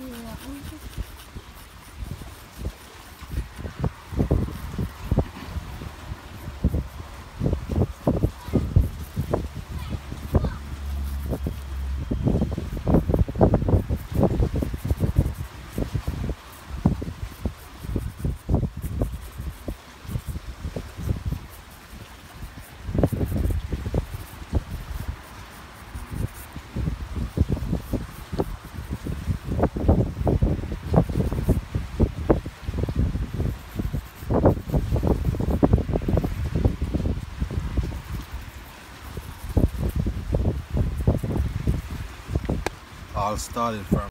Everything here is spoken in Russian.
Нет. all started from